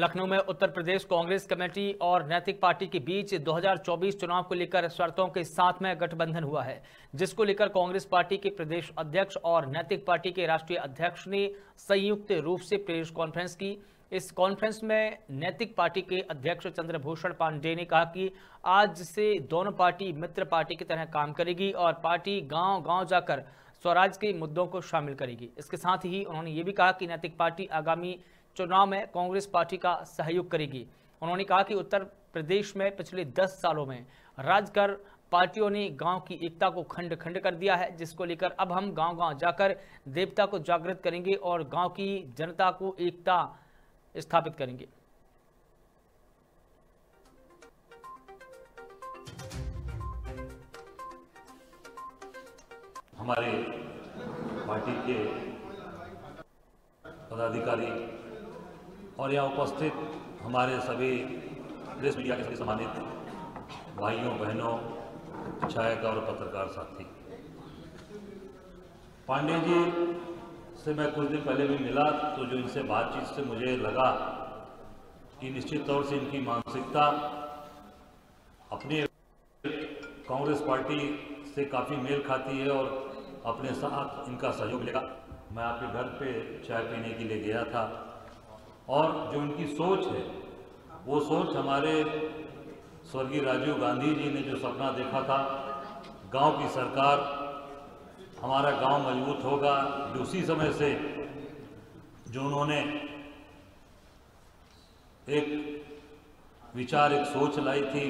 लखनऊ में उत्तर प्रदेश कांग्रेस कमेटी और नैतिक पार्टी के बीच 2024 चुनाव को लेकर शर्तों के साथ में गठबंधन हुआ है, जिसको लेकर कांग्रेस पार्टी के प्रदेश अध्यक्ष और नैतिक पार्टी के राष्ट्रीय अध्यक्ष ने संयुक्त रूप से प्रेस कॉन्फ्रेंस की। इस कॉन्फ्रेंस में नैतिक पार्टी के अध्यक्ष चंद्रभूषण पांडे ने कहा कि आज से दोनों पार्टी मित्र पार्टी की तरह काम करेगी और पार्टी गाँव गाँव जाकर स्वराज के मुद्दों को शामिल करेगी। इसके साथ ही उन्होंने ये भी कहा कि नैतिक पार्टी आगामी चुनाव में कांग्रेस पार्टी का सहयोग करेगी। उन्होंने कहा कि उत्तर प्रदेश में पिछले 10 सालों में राज कर पार्टियों ने गाँव की एकता को खंड खंड कर दिया है, जिसको लेकर अब हम गाँव गाँव जाकर देवता को जागृत करेंगे और गाँव की जनता को एकता स्थापित करेंगे। हमारे पार्टी के पदाधिकारी और यहाँ उपस्थित हमारे सभी प्रेस मीडिया के सभी सम्मानित भाइयों, बहनों छायाकार और पत्रकार साथी। पांडे जी से मैं कुछ दिन पहले भी मिला तो जो इनसे बातचीत से मुझे लगा कि निश्चित तौर से इनकी मानसिकता अपनी कांग्रेस पार्टी से काफ़ी मेल खाती है और अपने साथ इनका सहयोग मिलेगा मैं आपके घर पे चाय पीने के लिए गया था और जो इनकी सोच है, वो सोच हमारे स्वर्गीय राजीव गांधी जी ने जो सपना देखा था, गाँव की सरकार हमारा गाँव मज़बूत होगा। जो उसी समय से जो उन्होंने एक विचार, एक सोच लाई थी